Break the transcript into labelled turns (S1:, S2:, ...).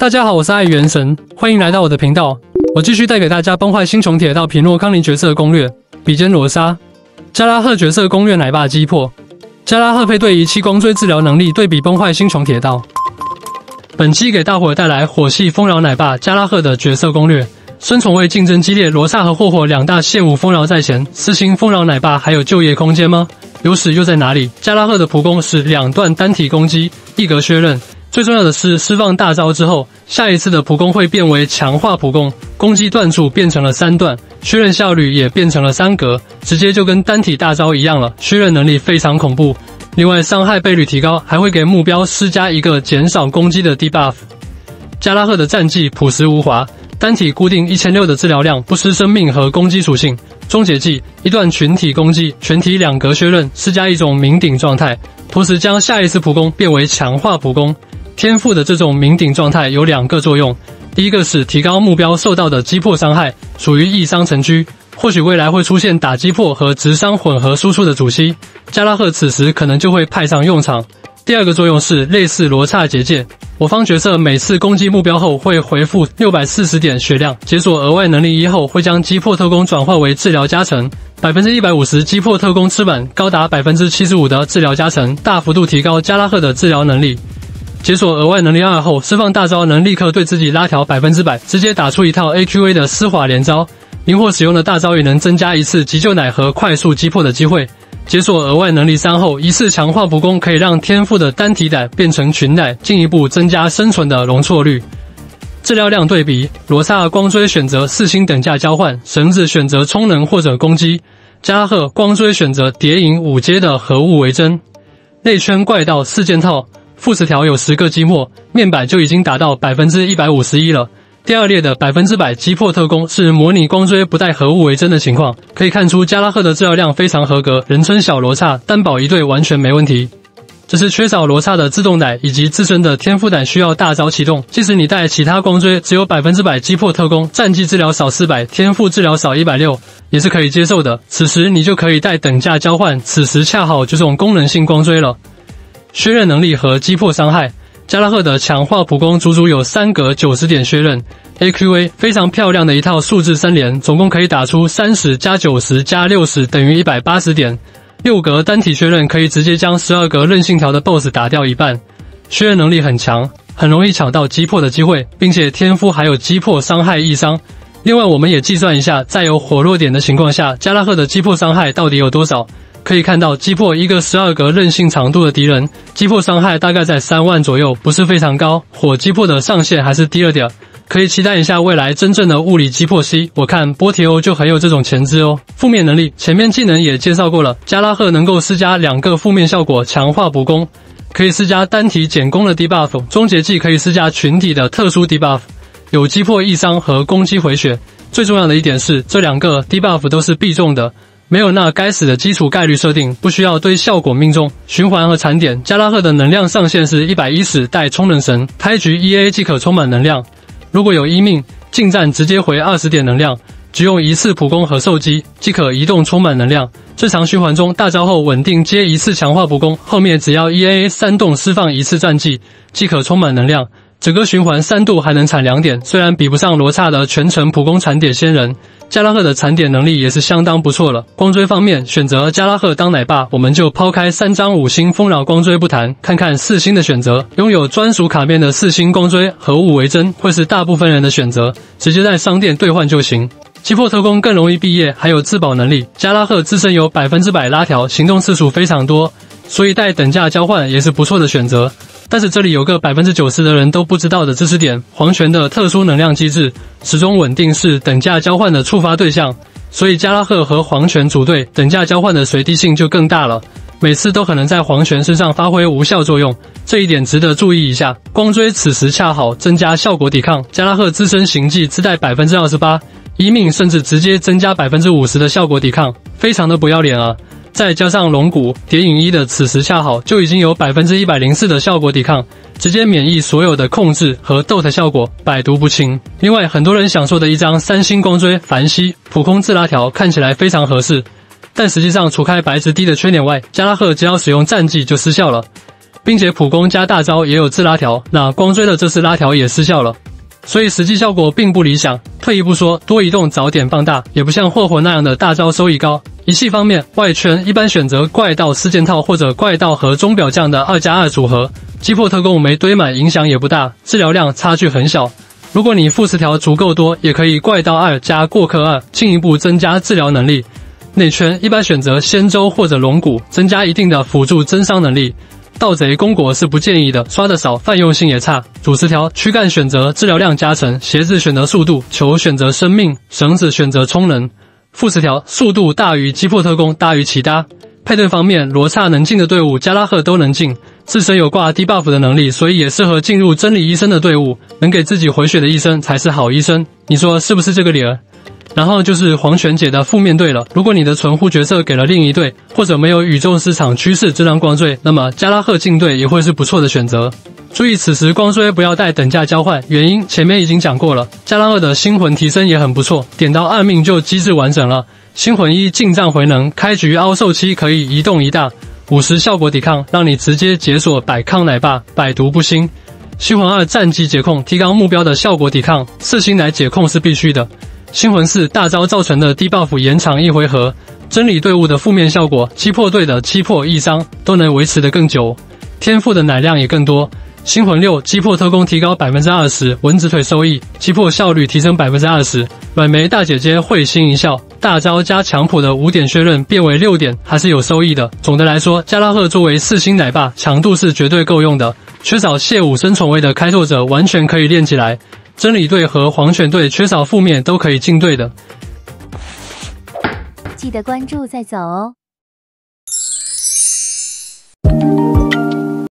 S1: 大家好，我是爱元神，欢迎来到我的频道。我继续带给大家崩坏星穹铁道匹诺康尼角色攻略。比肩罗莎，加拉赫角色攻略奶爸击破。加拉赫配对仪器光锥治疗能力对比崩坏星穹铁道。本期给大伙带来火系丰饶奶爸加拉赫的角色攻略。孙宠位竞争激烈，罗刹和霍霍两大现武丰饶在前，四星丰饶奶爸还有就业空间吗？优势又在哪里？加拉赫的普攻是两段单体攻击，一格削刃。最重要的是，释放大招之后，下一次的普攻会变为强化普攻，攻击段数变成了三段，削刃效率也变成了三格，直接就跟单体大招一样了。削刃能力非常恐怖，另外伤害倍率提高，还会给目标施加一个减少攻击的 debuff。加拉赫的战绩朴实无华，单体固定一千六的治疗量，不失生命和攻击属性。终结技一段群体攻击，全体两格削刃，施加一种鸣顶状态，同时将下一次普攻变为强化普攻。天赋的这种鸣顶状态有两个作用，第一个是提高目标受到的击破伤害，属于易伤成狙，或许未来会出现打击破和直伤混合输出的主 C，加拉赫此时可能就会派上用场。第二个作用是类似罗刹结界，我方角色每次攻击目标后会回复六百四十点血量，解锁额外能力一后会将击破特工转化为治疗加成，百分之一百五十击破特工吃满，高达百分之七十五的治疗加成，大幅度提高加拉赫的治疗能力。解锁额外能力二后，释放大招能立刻对自己拉条百分之百，直接打出一套 AQA 的丝滑连招。灵活使用的大招也能增加一次急救奶和快速击破的机会。解锁额外能力三后，一次强化普攻可以让天赋的单体奶变成群奶，进一步增加生存的容错率。治疗量对比：罗刹光锥选择四星等价交换，绳子选择充能或者攻击，加贺光锥选择谍影五阶的合物为真。内圈怪盗四件套。副词条有十个击破，面板就已经达到百分之一百五十一了。第二列的百分之百击破特工是模拟光锥不带核物为真的情况，可以看出加拉赫的治疗量非常合格，人称小罗刹，单保一对完全没问题。只是缺少罗刹的自动奶以及自身的天赋胆需要大招启动，即使你带其他光锥，只有百分之百击破特工，战绩治疗少四百，天赋治疗少一百六，也是可以接受的。此时你就可以带等价交换，此时恰好就这种功能性光锥了。削刃能力和击破伤害，加拉赫的强化普攻足足有三格九十点削刃，AQA 非常漂亮的一套数字三连，总共可以打出三十加九十加六十等于一百八十点。六格单体削刃可以直接将十二格韧性条的 BOSS 打掉一半。削刃能力很强，很容易抢到击破的机会，并且天赋还有击破伤害易伤。另外，我们也计算一下，在有火弱点的情况下，加拉赫的击破伤害到底有多少。可以看到，击破一个十二格韧性长度的敌人，击破伤害大概在三万左右，不是非常高。火击破的上限还是低了点，可以期待一下未来真正的物理击破 C。我看波提欧就很有这种潜质哦。负面能力，前面技能也介绍过了，加拉赫能够施加两个负面效果，强化补攻，可以施加单体减攻的 debuff，终结技可以施加群体的特殊 debuff，有击破易伤和攻击回血。最重要的一点是，这两个 debuff 都是必中的。没有那该死的基础概率设定，不需要堆效果命中循环和残点。加拉赫的能量上限是一百一十带充能神，开局一 A 即可充满能量。如果有一命，近战直接回二十点能量，只用一次普攻和受击即可移动充满能量。正常循环中大招后稳定接一次强化普攻，后面只要一 A 三动释放一次战绩即可充满能量。整个循环三度还能产两点，虽然比不上罗刹的全程普攻产点仙人。加拉赫的产点能力也是相当不错了。光锥方面，选择加拉赫当奶爸，我们就抛开三张五星丰饶光锥不谈，看看四星的选择。拥有专属卡面的四星光锥和物为真，会是大部分人的选择，直接在商店兑换就行。击破特工更容易毕业，还有自保能力。加拉赫自身有百分之百拉条，行动次数非常多，所以带等价交换也是不错的选择。但是这里有个百分之九十的人都不知道的知识点：黄泉的特殊能量机制始终稳定是等价交换的触发对象，所以加拉赫和黄泉组队，等价交换的随机性就更大了，每次都可能在黄泉身上发挥无效作用，这一点值得注意一下。光锥此时恰好增加效果抵抗，加拉赫自身行迹自带百分之二十八，一命甚至直接增加百分之五十的效果抵抗，非常的不要脸啊！再加上龙骨蝶影一的此时恰好就已经有百分之一百零四的效果抵抗，直接免疫所有的控制和 dot 效果，百毒不侵。另外，很多人想说的一张三星光锥凡希普空自拉条看起来非常合适，但实际上除开白值低的缺点外，加拉赫只要使用战绩就失效了。并且普攻加大招也有自拉条，那光锥的这次拉条也失效了，所以实际效果并不理想。退一步说，多移动早点放大，也不像霍霍那样的大招收益高。仪器方面，外圈一般选择怪盗四件套或者怪盗和钟表匠的二加二组合，击破特工没堆满影响也不大，治疗量差距很小。如果你副词条足够多，也可以怪盗二加过客二，进一步增加治疗能力。内圈一般选择仙舟或者龙骨，增加一定的辅助增伤能力。盗贼公果是不建议的，刷的少，泛用性也差。主词条躯干选择治疗量加成，鞋子选择速度，球选择生命，绳子选择充能。副词条速度大于击破特工大于其他。配对方面，罗刹能进的队伍，加拉赫都能进。自身有挂低 buff 的能力，所以也适合进入真理医生的队伍。能给自己回血的医生才是好医生，你说是不是这个理儿？然后就是黄泉姐的负面队了。如果你的存护角色给了另一队，或者没有宇宙市场趋势这张光锥，那么加拉赫进队也会是不错的选择。注意，此时光锥不要带等价交换，原因前面已经讲过了。加拉赫的星魂提升也很不错，点到二命就机制完整了。星魂一近战回能，开局凹受期可以移动一大。五十效果抵抗，让你直接解锁百抗奶爸，百毒不侵。星魂二战机解控，提高目标的效果抵抗，四星奶解控是必须的。星魂四大招造成的低 buff 延长一回合，真理队伍的负面效果，击破队的击破一伤都能维持的更久，天赋的奶量也更多。星魂六击破特工提高百分之二十，蚊子腿收益，击破效率提升百分之二十。软梅大姐姐会心一笑，大招加强普的五点血刃变为六点，还是有收益的。总的来说，加拉赫作为四星奶爸，强度是绝对够用的。缺少谢武生宠位的开拓者完全可以练起来。真理队和黄泉队缺少负面都可以进队的。
S2: 记得关注再走哦。